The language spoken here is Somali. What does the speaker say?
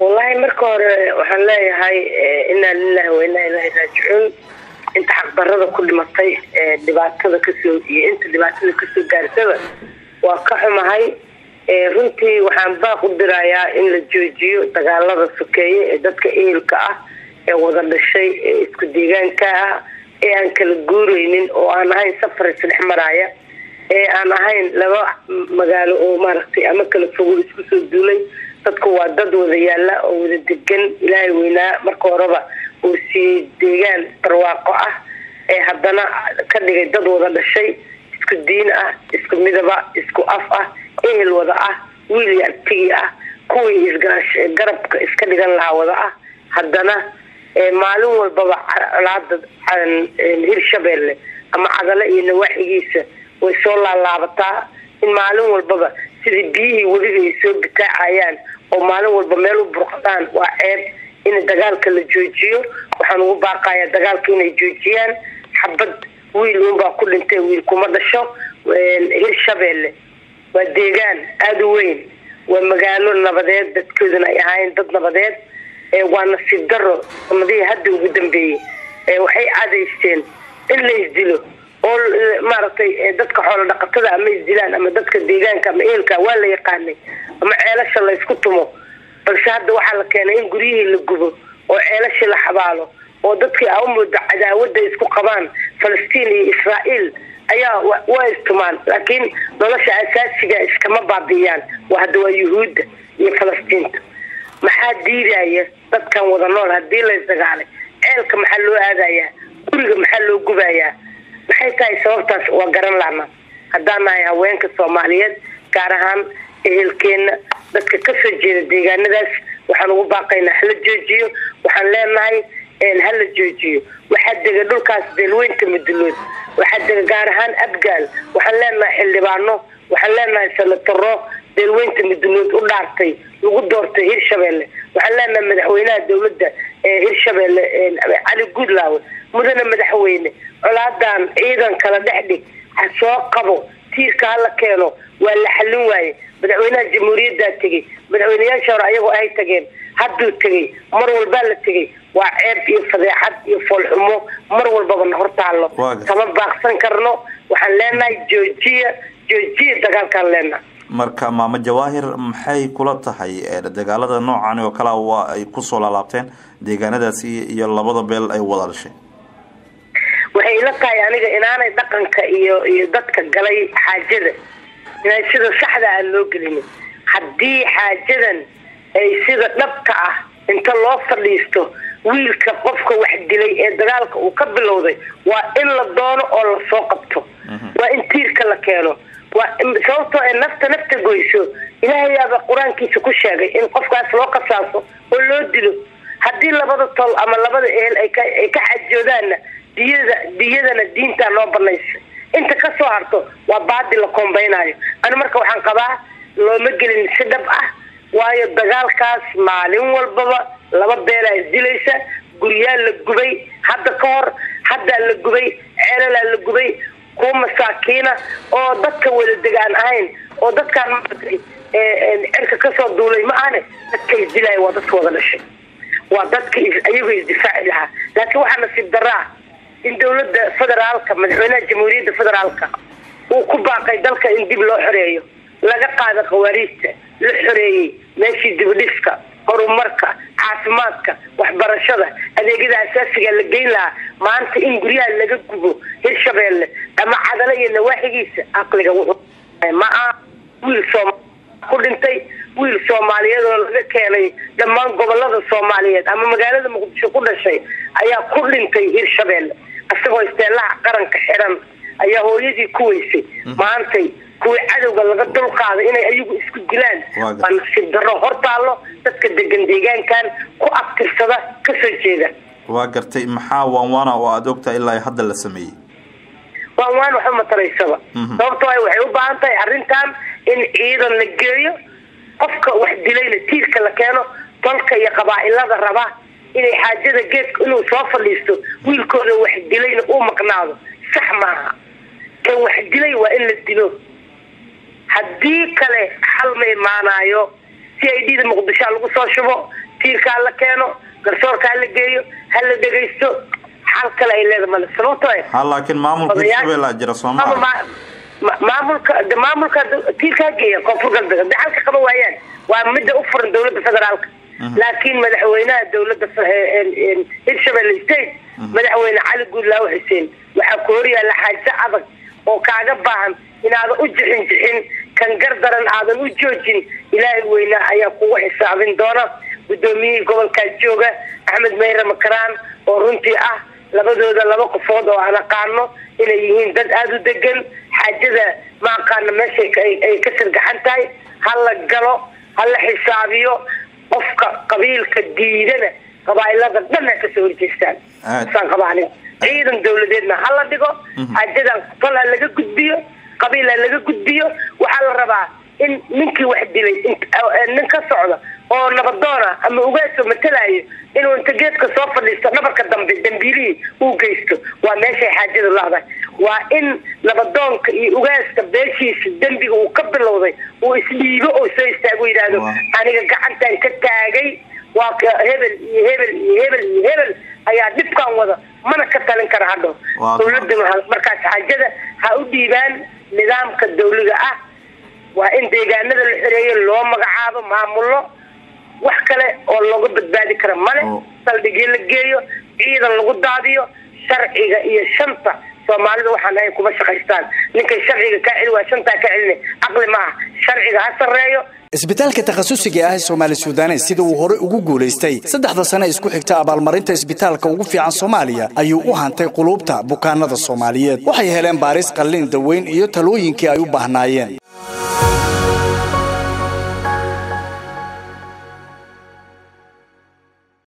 wallahi marka hore waxaan leeyahay inaa lilahi wa inaa ilaahi raajicuun. Inta xaqdarada ku dhimatay dhibaatada ka soo iyo inta dhibaatada ka soo gaarsaba waa ka xumahay. Runtii waxaan baaq u dirayaa in la joojiyo dagaalada sokeeye ee dadka ehelka ah ee wada dhashay ee isku deegaanka ah ee aan kala guureynin oo aan ahayn safar isdhex maraaya ee aan ahayn laba magaalo oo maaragtay ama kala fogo isku soo duulay dadku waa dad wada yaalla oo wada degan ilaahay weynaa. Marka horeba uu siiyey deegaan barwaaqo ah ee haddana ka dhigay dad wada dhashay. Isku diin ah isku midaba isku af ah ehel wada ah wiil iyo ah kuwii garabka iska dhigan lahaa wada ah. Haddana maalin walbaba colaada hirshabeelle ama cadale iyo nawaaxigiisa way soo laalaabataa in maalin walbaba sidii biyihii weliba ay soo bitaacayaan oo maalin walba meel u burqadaan waa ceeb in dagaalka la joojiyo. Waxaan ugu baaqayaa dagaalka inay joojiyaan. Xabad wiil unbaa ku dhintay wiil kuma dhasho. Hirshabeelle waa deegaan aada u weyn. Waa magaalo nabadeed dadkooduna ay ahaayeen dad nabadeed. Waa nasiib daro sanadihii hadda ugu dambeeyey waxay cadaysteen in la isdilo oo maaragtay dadka xoolo dhaqatada ama isdilaan ama dadka deegaanka ama eelka waa la yaqaanay ama ceelasha la ysku tumo. Balse hadda waxaa la keenay in guryihii la gubo oo ceelashii la xabaalo oo dadkii a umooda cadaawada isku qabaan falastiin iyo israael ayaa waa istumaan. Laakiin nolosha asaasiga iskama baabi'iyaan waa hadda waa yuhuudda iyo falastiinta maxaa diidaya dadkan wada nool haddii la isdagaalay ceelka maxaa loo aadayaa? Guriga maxaa loo gubayaa maxay tahay sababtaas waa garan laana haddaan nahay haweenka soomaaliyeed gaar ahaan ehelkeena dadka ka soo jeeda deegaanadaas waxaan ugu baaqaynaa hala joojiyo. Waxaan leenahay hala joojiyo. Waxaa dega dhulkaas beelweynta mudulood waxaa dega gaar ahaan abgaal. Waxaan leenahay xildhibaano. Waxaan leenahay sanataro beelweynta mudulood u dhaartay lagu doortay hirshabeelle waxaan leenahay madaxweynaha dowladda ee hirshabeelle cali guudlaawe. Mudane madaxweyne colaadan ciidan kala dhex dhig ha soo qabo tiirka hala keeno waa la xallin waaye madaxweynaha jamhuuriyaddaa tegey madaxweyneyaasha hore ayagoo ay tageen hadduu tegey mar walbaa la tegey waa ceeb iyo fadeexad iyo foolxumo mar walbaba na hortaallo kama baaqsan karno. Waxaan leenahay joojiya joojiya dagaalkaan leenahay. Marka maamo jawaahir maxay kula tahay dagaalada noocan oo kalea waa ay ku soo laalaabteen deegaanadaasi iyo labada beel ay wada dhashay waxay ila tahay aniga inaanay dhaqanka iyo iyo dadka galay xaajada. Inay sida saxda aan loo gelinin. Haddii xaajadan ay sida dhabka ah inta loo fadhiisto wiilka qofka wax dilay ee dagaalka uu ka bilowday waa in la doono oo la soo qabto. Waa in tiirka la keeno. Waa sababtoo ee nafta nafta goyso. Ilaahayaaba qur'aankiisa ku sheegay in qofkaas loo qasaaso oo loo dilo. Haddii labada tol ama labada ehel ay ka xajoodaanna diyada diyadana diintaa noo banaysa inta ka soo harto waa baadi la koombaynayo ani marka waxaan qabaa looma gelin si dhab ah waayo dagaalkaas maalin walbaba laba beelaa isdilaysa guryaa la gubay hadda ka hor haddaa la gubay ceelalaa la gubay kuwa masaakiina oo dadka wada degaan ahayn oo dadkaan maaragtay cirka ka soo duulay ma ahne dadka isdilaya waa dadka wada dhashay. Waa dadka ayagoo isdifaaci lahaa. Laakiin waxaa nasiib daraa in dowladda federaalka madaxweynaha jamhuuriyadda federaalka uu ku baaqay dalka in dib loo xoreeyo. Laga qaada khawaariijta la xoreeyey meeshii dibidhiska horumarka caafimaadka waxbarashada adeegyada asaasiga la geyn lahaa. Maanta in guryaha laga gubo hirshabeelle ama cadale iyo nawaaxigiisa aqliga wuxuu ma aha wiil sooma ku dhintay wiil soomaaliyeed oo laga keenay dhammaan gobollada soomaaliyeed ama magaalada muqdisho ku dhashay ayaa ku dhintay hirshabeelle isagoo isteelaha qaranka xiran ayaa hooyadii ku weysay. Maantay kuwii cadowga laga dulqaaday inay ayagu isku dilaan. Waa nasiib darro dadka degan deegaankan ku abtirsada ka soo jeeda. Waa gartay maxaa waanwaana oo aada ogtahay ilaa hadda la sameeyey? Waanwaan waxba mataraysaba sababtoo waxay u baahan tahay arrintan in ciidan la geeyo qofka wax dilayna tiirka la keeno tolka iyo qabaa-ilada raba inay xaajada geedka inuu soo fadhiisto wiilkooda wax dilayna uu maqnaado. Sax maaha. Kan wax dilay waa in la dilo. Haddii kale xal ma imaanayo c i d da muqdishoa lagu soo shubo tiirka hala keeno garsoorka hala geeyo hala dhegaysto xal kale ay leeda male sababto ha laakiin maamulka hirshabelle jira soomaa maamulka maamulka tiirka ha geeya koonfur galbeed hadday xalka qaban waayaan. Waa midda u furan dawladda federaalka laakiin madaxweynaha dawladda hirshabelle state madaxweyne cali guudlaawo xuseen waxaa ku horyaalla xaajo adag oo kaaga baahan inaadan u jixin jixin kan gardaran aadan u joojin. Ilaahay weynaa ayaa kugu xisaabin doona. Guddoomiyihii gobolkaas jooga axmed mayre makaraan oo runtii ah labadooda laba qofood oo aan aqaano inay yihiin dad aada u degan xaajada ma aqaano meesha ay ka sirgaxan tahay. Hala galo hala xisaabiyo qofka qabiilka diidana qabaailada dhan ha ka soo horjeestaan. Saan qabaanin ciidan dawladeedna hala dhigo xaajadan fal ha laga gudbiyo qabiil ha laga gudbiyo waxaa la rabaa in ninkii wax dilay nin ka socda oo nabadoona ama ugaasoo matalaayo inuu inta geedka soo fadhiisto dhabarka dambe dambiilihii uu geysto. Waa meeshay xaajadu lahdahay waa in nabadoonka iyo ugaaska beeshiisa dembiga uu ka bilowday uu isdhiibo oo soo istaago yidhaahdo aniga gacantan ka taagay. Waa hebel iyo hebel iyo hebel iyo hebel ayaa dhibkan wada mana ka talin kara hadho dawladda markaas xaajada ha u dhiibaan nidaamka dawliga ah. Waa in deegaanada la xoreeyo loo magacaabo maamullo wax kale oo looga badbaadi kara male saldhigii la geeyo ciidan lagu daadiyo sharciga iyo shanta soomaalida waxaan ahay kuma shaqaystaan. Ninkay sharciga kaa celi waa shantaa ka celina caqli ma ah sharciga ha sarreeyo. Isbitaalka takhasusiga ah ee soomaali sudanes sida uu horey ugu guulaystay saddexda sane isku xigta abaalmarinta isbitaalka ugu fiican soomaaliya ayuu u hantay quluubta bukaanada soomaaliyeed. Waxay heleen baaris qallin daweyn iyo talooyinkii ay u baahnaayeen